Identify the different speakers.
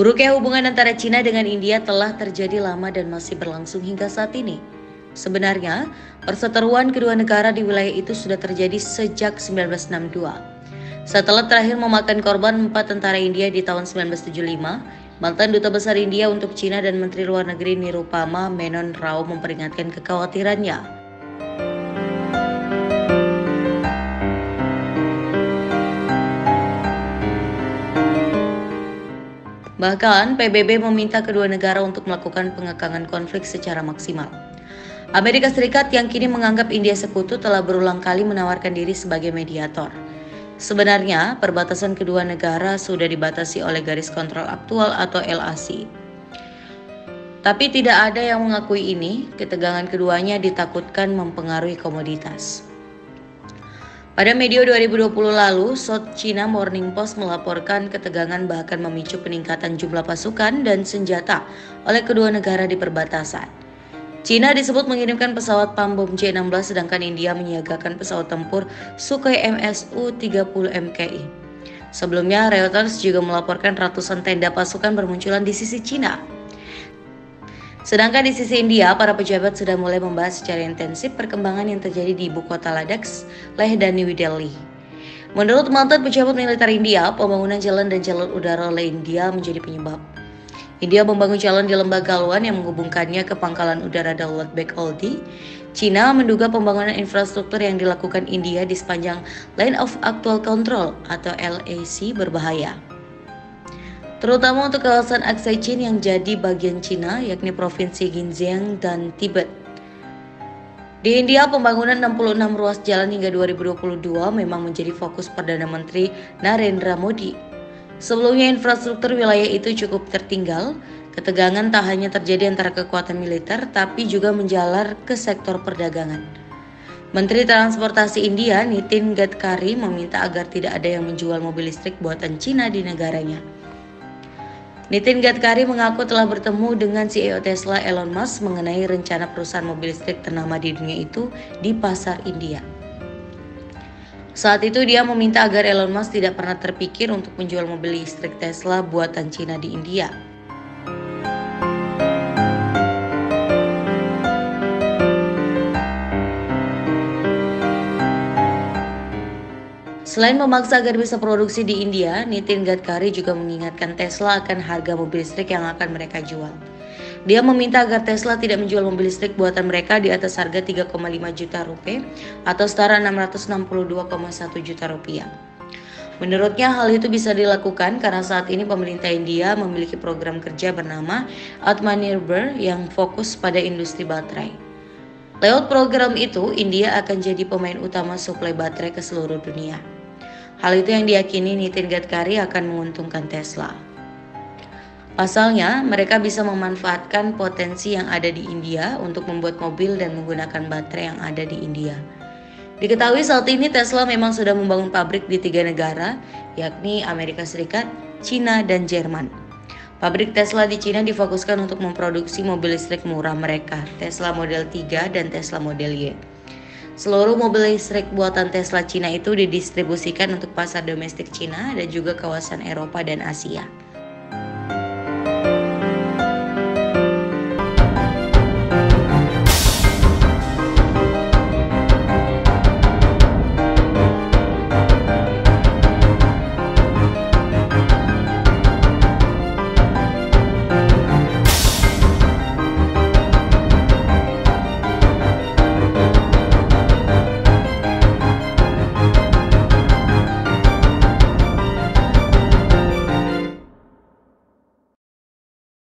Speaker 1: Buruknya hubungan antara Cina dengan India telah terjadi lama dan masih berlangsung hingga saat ini. Sebenarnya, perseteruan kedua negara di wilayah itu sudah terjadi sejak 1962. Setelah terakhir memakan korban empat tentara India di tahun 1975, mantan duta besar India untuk Cina dan Menteri Luar Negeri Nirupama Menon Rao memperingatkan kekhawatirannya Bahkan, PBB meminta kedua negara untuk melakukan pengekangan konflik secara maksimal. Amerika Serikat yang kini menganggap India sekutu telah berulang kali menawarkan diri sebagai mediator. Sebenarnya, perbatasan kedua negara sudah dibatasi oleh garis kontrol aktual atau LAC. Tapi tidak ada yang mengakui ini, ketegangan keduanya ditakutkan mempengaruhi komoditas. Pada medio 2020 lalu, South China Morning Post melaporkan ketegangan bahkan memicu peningkatan jumlah pasukan dan senjata oleh kedua negara di perbatasan. China disebut mengirimkan pesawat pam bom C-16 sedangkan India menyiagakan pesawat tempur Sukhoi MSU-30 MKI. Sebelumnya, Reuters juga melaporkan ratusan tenda pasukan bermunculan di sisi China. Sedangkan di sisi India, para pejabat sudah mulai membahas secara intensif perkembangan yang terjadi di ibu kota Ladakh, Leh dan New Delhi. Menurut mantan pejabat militer India, pembangunan jalan dan jalur udara oleh India menjadi penyebab. India membangun jalan di lembah Galwan yang menghubungkannya ke pangkalan udara Daulat Beg Oldi. Cina menduga pembangunan infrastruktur yang dilakukan India di sepanjang Line of Actual Control atau LAC berbahaya terutama untuk kawasan Aksai Chin yang jadi bagian Cina, yakni Provinsi Xinjiang dan Tibet. Di India, pembangunan 66 ruas jalan hingga 2022 memang menjadi fokus Perdana Menteri Narendra Modi. Sebelumnya infrastruktur wilayah itu cukup tertinggal, ketegangan tak hanya terjadi antara kekuatan militer tapi juga menjalar ke sektor perdagangan. Menteri Transportasi India Nitin Gadkari meminta agar tidak ada yang menjual mobil listrik buatan Cina di negaranya. Nitin Gadkari mengaku telah bertemu dengan CEO Tesla Elon Musk mengenai rencana perusahaan mobil listrik ternama di dunia itu di pasar India. Saat itu dia meminta agar Elon Musk tidak pernah terpikir untuk menjual mobil listrik Tesla buatan Cina di India. Selain memaksa agar bisa produksi di India, Nitin Gadkari juga mengingatkan Tesla akan harga mobil listrik yang akan mereka jual. Dia meminta agar Tesla tidak menjual mobil listrik buatan mereka di atas harga 3,5 juta rupiah atau setara 662,1 juta rupiah. Menurutnya hal itu bisa dilakukan karena saat ini pemerintah India memiliki program kerja bernama Atmanirbhar yang fokus pada industri baterai. Lewat program itu, India akan jadi pemain utama suplai baterai ke seluruh dunia. Hal itu yang diyakini Nitin Gadkari akan menguntungkan Tesla. Pasalnya, mereka bisa memanfaatkan potensi yang ada di India untuk membuat mobil dan menggunakan baterai yang ada di India. Diketahui saat ini Tesla memang sudah membangun pabrik di tiga negara, yakni Amerika Serikat, China, dan Jerman. Pabrik Tesla di China difokuskan untuk memproduksi mobil listrik murah mereka, Tesla Model 3 dan Tesla Model Y. Seluruh mobil listrik buatan Tesla Cina itu didistribusikan untuk pasar domestik Cina dan juga kawasan Eropa dan Asia.